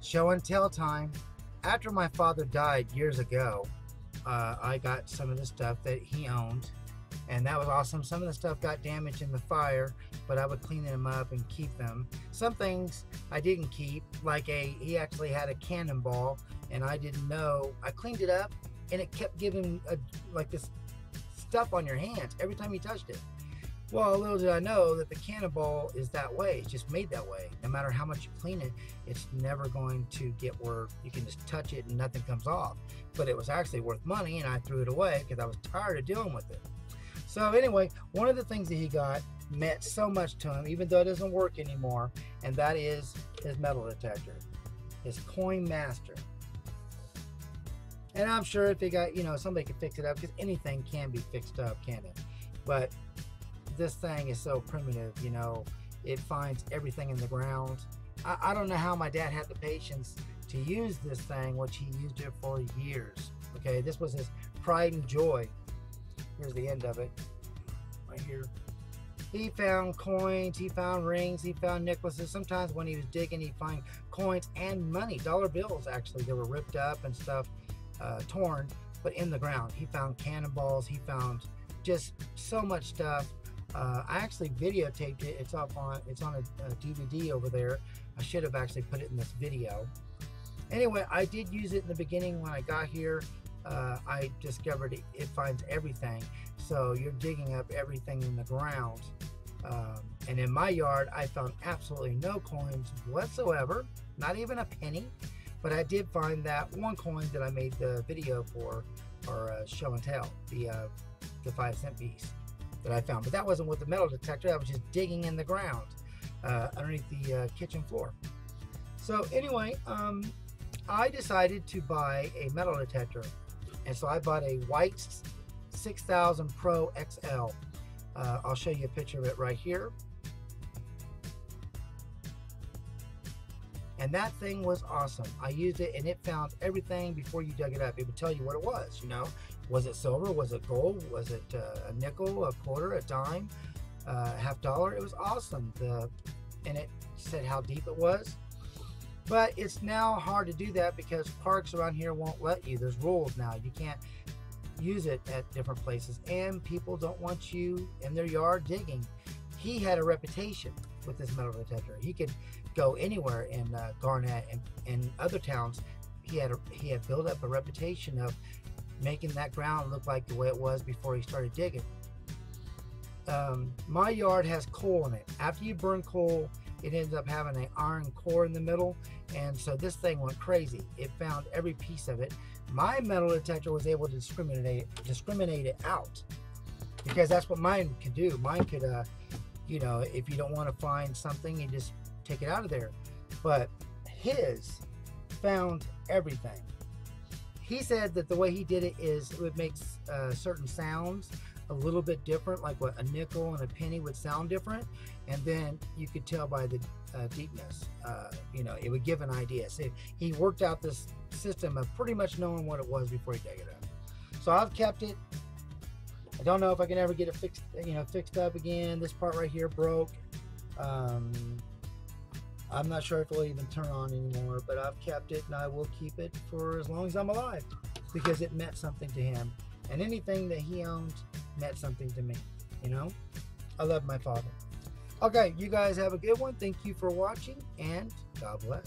show and tell time. After my father died years ago, uh, I got some of the stuff that he owned, and that was awesome. Some of the stuff got damaged in the fire, but I would clean them up and keep them. Some things I didn't keep, like a he actually had a cannonball, and I didn't know. I cleaned it up, and it kept giving a, like this stuff on your hands every time you touched it. Well, little did I know that the cannonball is that way. It's just made that way. No matter how much you clean it, it's never going to get where you can just touch it and nothing comes off. But it was actually worth money, and I threw it away because I was tired of dealing with it. So anyway, one of the things that he got meant so much to him, even though it doesn't work anymore, and that is his metal detector, his Coin Master. And I'm sure if they got, you know, somebody could fix it up because anything can be fixed up, can it? But this thing is so primitive, you know, it finds everything in the ground. I, I don't know how my dad had the patience to use this thing, which he used it for years. Okay, this was his pride and joy. Here's the end of it, right here. He found coins, he found rings, he found necklaces. Sometimes when he was digging, he'd find coins and money, dollar bills actually. They were ripped up and stuff, uh, torn, but in the ground. He found cannonballs, he found just so much stuff uh, I actually videotaped it. It's up on it's on a, a, DVD over there. I should have actually put it in this video. Anyway, I did use it in the beginning when I got here. Uh, I discovered it, it, finds everything. So you're digging up everything in the ground. Um, and in my yard, I found absolutely no coins whatsoever, not even a penny. But I did find that one coin that I made the video for, or uh, show and tell, the uh, the five cent piece that I found. But that wasn't with the metal detector. I was just digging in the ground uh, underneath the uh, kitchen floor. So anyway, um, I decided to buy a metal detector. And so I bought a white 6000 Pro XL. Uh, I'll show you a picture of it right here. And that thing was awesome. I used it and it found everything before you dug it up. It would tell you what it was, you know. Was it silver? Was it gold? Was it uh, a nickel, a quarter, a dime, uh, half dollar? It was awesome. The and it said how deep it was. But it's now hard to do that because parks around here won't let you. There's rules now. You can't use it at different places, and people don't want you in their yard digging. He had a reputation with this metal detector. He could go anywhere in uh, Garnett and other towns. He had a, he had built up a reputation of making that ground look like the way it was before he started digging. Um, my yard has coal in it. After you burn coal, it ends up having an iron core in the middle, and so this thing went crazy. It found every piece of it. My metal detector was able to discriminate discriminate it out because that's what mine could do. Mine could, uh, you know, if you don't want to find something, you just take it out of there. But his found everything he said that the way he did it is it makes uh, certain sounds a little bit different, like what a nickel and a penny would sound different, and then you could tell by the uh, deepness. Uh, you know, it would give an idea. So he worked out this system of pretty much knowing what it was before he dug it up. So I've kept it. I don't know if I can ever get it fixed, you know, fixed up again. This part right here broke. Um, I'm not sure if it'll even turn on anymore, but I've kept it and I will keep it for as long as I'm alive because it meant something to him. And anything that he owned meant something to me. You know, I love my father. Okay, you guys have a good one. Thank you for watching and God bless.